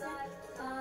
side. Uh,